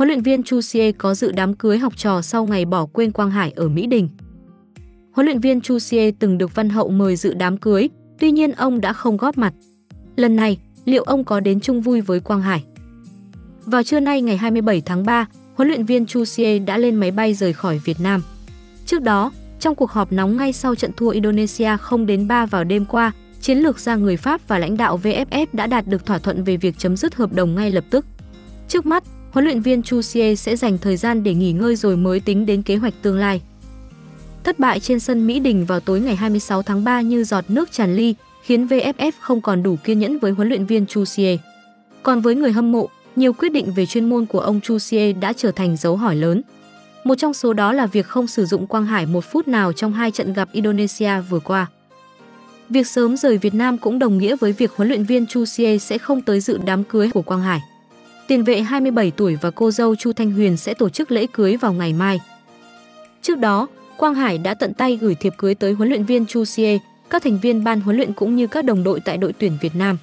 huấn luyện viên Chu Xie có dự đám cưới học trò sau ngày bỏ quên Quang Hải ở Mỹ Đình. Huấn luyện viên Chu Xie từng được Văn Hậu mời dự đám cưới, tuy nhiên ông đã không góp mặt. Lần này, liệu ông có đến chung vui với Quang Hải? Vào trưa nay ngày 27 tháng 3, huấn luyện viên Chu Xie đã lên máy bay rời khỏi Việt Nam. Trước đó, trong cuộc họp nóng ngay sau trận thua Indonesia 0 đến 3 vào đêm qua, chiến lược gia người Pháp và lãnh đạo VFF đã đạt được thỏa thuận về việc chấm dứt hợp đồng ngay lập tức. Trước mắt, huấn luyện viên Chu Xie sẽ dành thời gian để nghỉ ngơi rồi mới tính đến kế hoạch tương lai. Thất bại trên sân Mỹ Đình vào tối ngày 26 tháng 3 như giọt nước tràn ly, khiến VFF không còn đủ kiên nhẫn với huấn luyện viên Chu Xie. Còn với người hâm mộ, nhiều quyết định về chuyên môn của ông Chu Xie đã trở thành dấu hỏi lớn. Một trong số đó là việc không sử dụng Quang Hải một phút nào trong hai trận gặp Indonesia vừa qua. Việc sớm rời Việt Nam cũng đồng nghĩa với việc huấn luyện viên Chu Xie sẽ không tới dự đám cưới của Quang Hải. Tiền vệ 27 tuổi và cô dâu Chu Thanh Huyền sẽ tổ chức lễ cưới vào ngày mai. Trước đó, Quang Hải đã tận tay gửi thiệp cưới tới huấn luyện viên Chu Xie, các thành viên ban huấn luyện cũng như các đồng đội tại đội tuyển Việt Nam.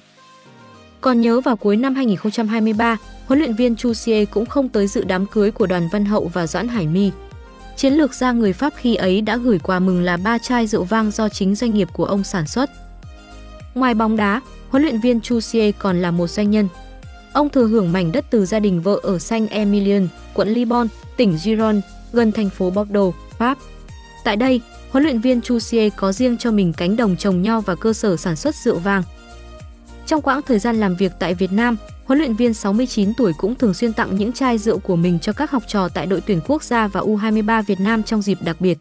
Còn nhớ vào cuối năm 2023, huấn luyện viên Chu Xie cũng không tới dự đám cưới của Đoàn Văn Hậu và Doãn Hải My. Chiến lược gia người Pháp khi ấy đã gửi quà mừng là ba chai rượu vang do chính doanh nghiệp của ông sản xuất. Ngoài bóng đá, huấn luyện viên Chu Xie còn là một doanh nhân. Ông thừa hưởng mảnh đất từ gia đình vợ ở Saint Emilion, quận Libon, tỉnh Giron, gần thành phố Bordeaux, Pháp. Tại đây, huấn luyện viên Chusier có riêng cho mình cánh đồng trồng nho và cơ sở sản xuất rượu vang. Trong quãng thời gian làm việc tại Việt Nam, huấn luyện viên 69 tuổi cũng thường xuyên tặng những chai rượu của mình cho các học trò tại đội tuyển quốc gia và U23 Việt Nam trong dịp đặc biệt.